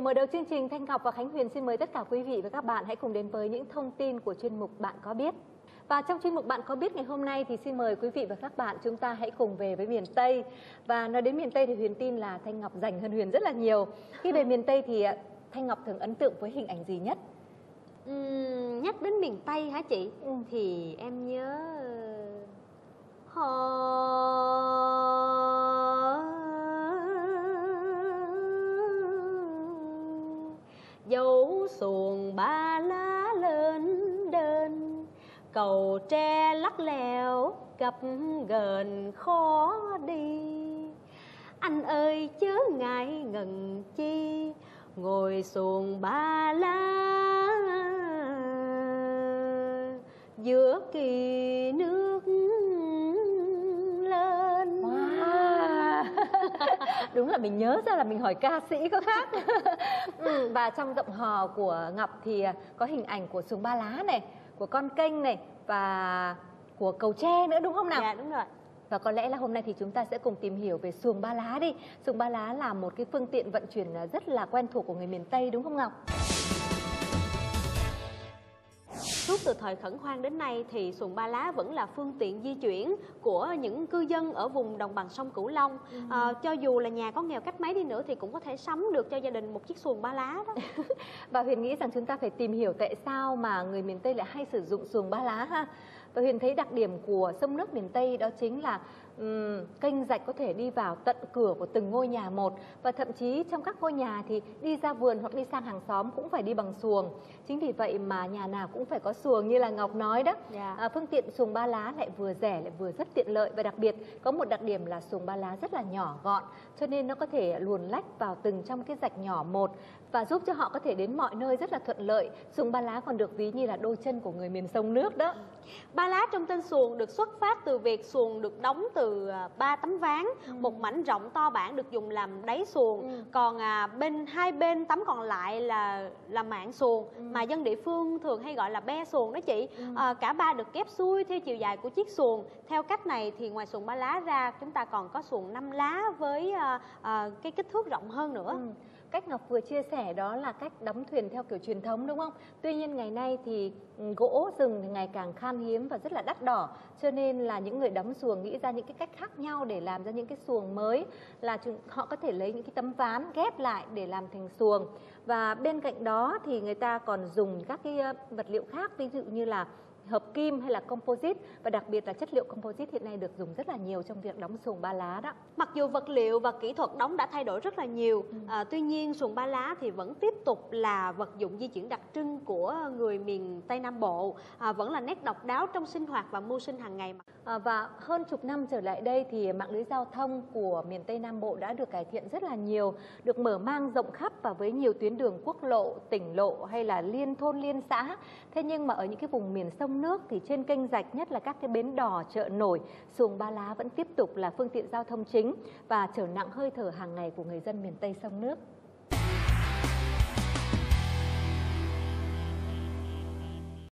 Để mở đầu chương trình, Thanh Ngọc và Khánh Huyền xin mời tất cả quý vị và các bạn hãy cùng đến với những thông tin của chuyên mục Bạn có biết. Và trong chuyên mục Bạn có biết ngày hôm nay thì xin mời quý vị và các bạn chúng ta hãy cùng về với miền Tây. Và nói đến miền Tây thì Huyền tin là Thanh Ngọc dành hơn Huyền rất là nhiều. Khi về miền Tây thì Thanh Ngọc thường ấn tượng với hình ảnh gì nhất? Uhm, nhắc đến miền Tây hả chị? Ừ. Thì em nhớ Họ dấu xuồng ba lá lên đơn cầu tre lắc lèo cặp gần khó đi. Anh ơi, chớ ngại ngần chi, ngồi xuồng ba lá giữa kỳ nước đúng là mình nhớ ra là mình hỏi ca sĩ có khác. Ừ, và trong giọng hò của ngọc thì có hình ảnh của xuồng ba lá này của con kênh này và của cầu tre nữa đúng không nào? Dạ đúng rồi. Và có lẽ là hôm nay thì chúng ta sẽ cùng tìm hiểu về xuồng ba lá đi. Xuồng ba lá là một cái phương tiện vận chuyển rất là quen thuộc của người miền tây đúng không ngọc Suốt từ thời khẩn hoang đến nay thì xuồng ba lá vẫn là phương tiện di chuyển của những cư dân ở vùng đồng bằng sông Cửu Long. Ừ. À, cho dù là nhà có nghèo cách mấy đi nữa thì cũng có thể sắm được cho gia đình một chiếc xuồng ba lá đó. và Huyền nghĩ rằng chúng ta phải tìm hiểu tại sao mà người miền Tây lại hay sử dụng xuồng ba lá ha. Và Huyền thấy đặc điểm của sông nước miền Tây đó chính là um, kênh rạch có thể đi vào tận cửa của từng ngôi nhà một và thậm chí trong các ngôi nhà thì đi ra vườn hoặc đi sang hàng xóm cũng phải đi bằng xuồng. Chính vì vậy mà nhà nào cũng phải có xuồng như là Ngọc nói đó. Yeah. Dạ. À, phương tiện xuồng ba lá lại vừa rẻ lại vừa rất tiện lợi và đặc biệt có một đặc điểm là xuồng ba lá rất là nhỏ gọn cho nên nó có thể luồn lách vào từng trong cái rạch nhỏ một và giúp cho họ có thể đến mọi nơi rất là thuận lợi. Xuồng ba lá còn được ví như là đôi chân của người miền sông nước đó. Ba lá trong tên xuồng được xuất phát từ việc xuồng được đóng từ à, ba tấm ván, ừ. một mảnh rộng to bản được dùng làm đáy xuồng, ừ. còn à, bên hai bên tấm còn lại là là mạng xuồng ừ. mà dân địa phương thường hay gọi là be xuồng đó chị. Ừ. À, cả ba được kép xuôi theo chiều dài của chiếc xuồng. Theo cách này thì ngoài xuồng ba lá ra chúng ta còn có xuồng năm lá với à, à, cái kích thước rộng hơn nữa. Ừ cách Ngọc vừa chia sẻ đó là cách đóng thuyền theo kiểu truyền thống, đúng không? Tuy nhiên ngày nay thì ừ, gỗ, rừng ngày càng khan hiếm và rất là đắt đỏ cho nên là những người đóng xuồng nghĩ ra những cái cách khác nhau để làm ra những cái xuồng mới là họ có thể lấy những cái tấm ván ghép lại để làm thành xuồng và bên cạnh đó thì người ta còn dùng các cái vật liệu khác, ví dụ như là hợp kim hay là composite và đặc biệt là chất liệu composite hiện nay được dùng rất là nhiều trong việc đóng xuồng ba lá đó. Mặc dù vật liệu và kỹ thuật đóng đã thay đổi rất là nhiều, ừ. à, tuy nhiên xuồng ba lá thì vẫn tiếp tục là vật dụng di chuyển đặc trưng của người miền Tây Nam Bộ, à, vẫn là nét độc đáo trong sinh hoạt và mưu sinh hàng ngày. À, và hơn chục năm trở lại đây thì mạng lưới giao thông của miền Tây Nam Bộ đã được cải thiện rất là nhiều, được mở mang rộng khắp và với nhiều tuyến đường quốc lộ, tỉnh lộ hay là liên thôn liên xã. Thế nhưng mà ở những cái vùng miền sông nước thì trên kênh rạch, nhất là các cái bến đò, chợ nổi, xuồng ba lá vẫn tiếp tục là phương tiện giao thông chính và trở nặng hơi thở hàng ngày của người dân miền Tây sông nước.